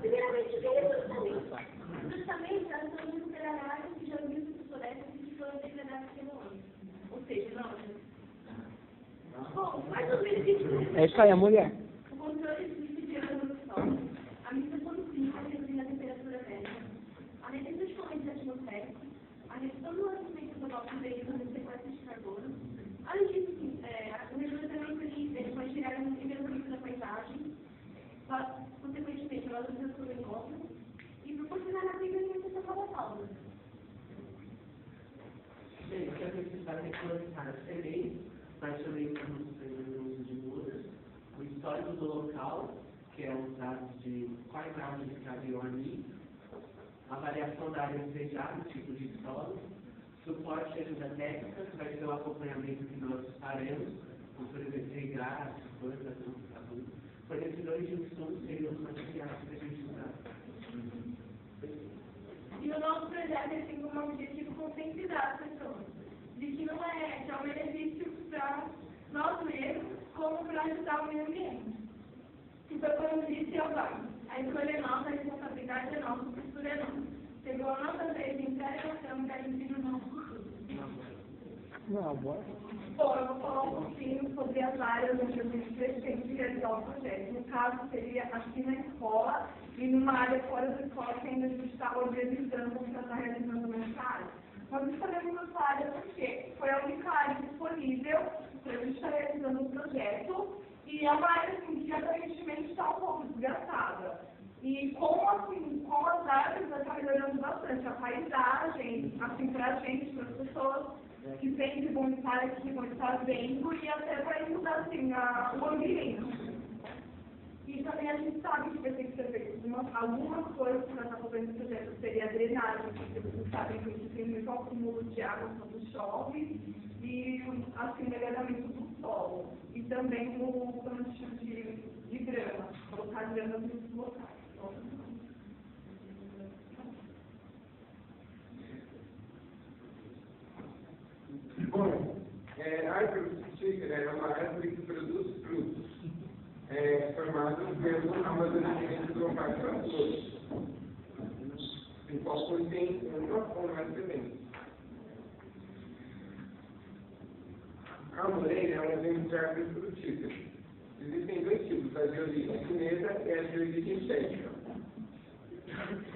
Primeiramente. Justamente. Ou seja, não. Bom. É isso aí, a mulher. O controle de ano no solo, a do clima reduzir a temperatura média, a redução de correntes atmosféricas, a redução do aquecimento global por meio do sequestro de carbono. Além disso, sim, é, o reflorestamento ele, ele pode gerar um melhoramento da paisagem, pa- consequentemente, valorização encontro e proporcionar a de da fauna. Bem, o que a gente vai colocar as sementes, nós também estamos fazendo uso de mudas, o histórico do local, que é os dados de quais árvores que haviam ali, a variação da área desejada, o tipo de solo, suporte e ajuda técnica, que vai ser o acompanhamento que nós faremos, como, por exemplo, regrar, coisas, assim, fornecedores de insumos seriam os materiais que a gente usar. E o nosso projeto ele tem como objetivo conscientizar as pessoas de que não é, que é um benefício para nós mesmos, como para ajudar o meio ambiente. E foi como disse eu vai. A escolha é nossa, a responsabilidade é nossa, a postura é nossa. Chegou a nossa vez de gente no nosso futuro. Não, bora. Bom, eu vou falar um pouquinho sobre as áreas onde a gente pretende realizar o projeto. No caso, seria aqui na escola e numa área fora da escola que ainda a gente está organizando para estar realizando nessa área. Nós escolhemos essa área porque foi a única área disponível para a gente estar realizando o projeto e é uma área assim, que aparentemente está um pouco desgastada. E com, assim, com as vai estar melhorando bastante a paisagem, assim, para a gente, para as pessoas que sempre vão estar aqui, vão estar vendo e até vai mudar assim, a, o ambiente. E também a gente sabe que vai ter que ser feito uma, algumas coisas para estar fazendo esse projeto, seria a drenagem, porque vocês sabem que a gente tem muito acúmulo de água quando chove, e assim, melhoramento do solo. E também o plantio de, de grama, colocar grama nos locais. Bom, é, a árvore frutífera é uma árvore que produz frutos, é, amadurecimento do ovário flores, em qual contém uma ou mais sementes. A moreira é um exemplo de árvore frutífera. Existem dois tipos, a de origem chinesa e a de origem.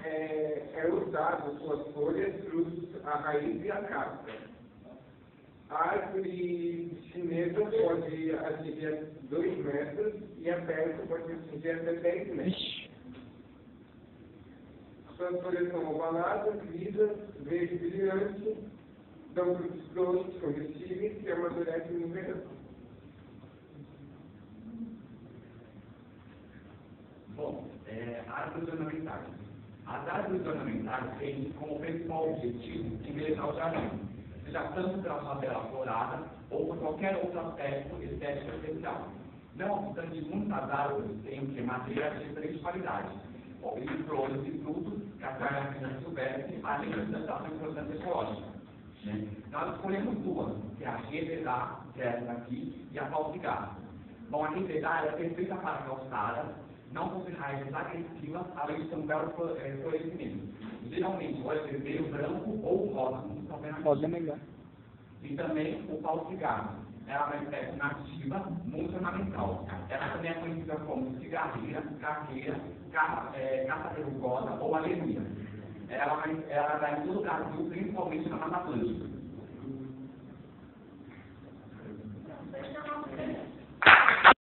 É, é usado suas folhas, frutos, a raiz e a casca. A árvore chinesa pode atingir 2 metros e a persa pode atingir até 10 metros. Suas folhas são ovaladas, lisas, verde brilhante, dão frutos doces, comestíveis que amadurecem no verão. Bom, é, árvores ornamentais. As árvores ornamentais têm como principal objetivo embelezar o jardim, seja tanto pela sua bela florada ou por qualquer outro aspecto estético especial. Não obstante, muitas árvores têm que madeira de diferentes qualidades, ou de flores e frutos que atraem a vida silvestre, além da sua importância ecológica. Nós escolhemos duas, que é a revedar, que é essa aqui, e a falsigar. Bom, a revedar é perfeita para calçada, não possui raízes agressivas, além de ter um belo eh, florescimento realmente pode ser vermelho, branco ou rosa, muito alternativa. É melhor. E também o falsificado. Ela é uma espécie nativa muito ornamental. Ela também é conhecida como cigarreira, carreira, é, caça é, ou alemia. Ela, ela vai em todo o Brasil, principalmente na Mata Atlântica.